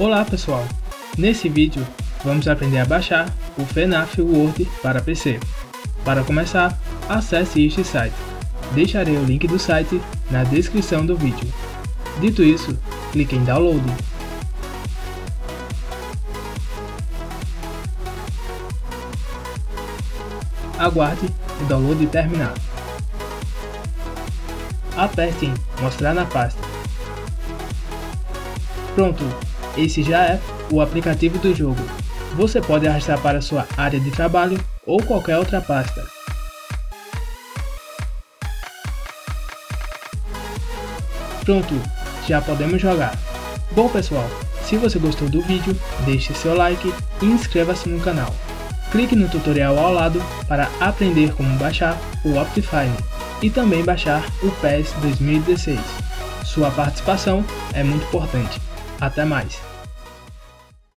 Olá pessoal! Nesse vídeo vamos aprender a baixar o FNAF Word para PC. Para começar, acesse este site. Deixarei o link do site na descrição do vídeo. Dito isso, clique em Download. Aguarde o download terminar. Aperte em Mostrar na pasta. Pronto, esse já é o aplicativo do jogo. Você pode arrastar para sua área de trabalho ou qualquer outra pasta. Pronto, já podemos jogar. Bom pessoal, se você gostou do vídeo, deixe seu like e inscreva-se no canal. Clique no tutorial ao lado para aprender como baixar o Optifine e também baixar o PES 2016. Sua participação é muito importante. Até mais!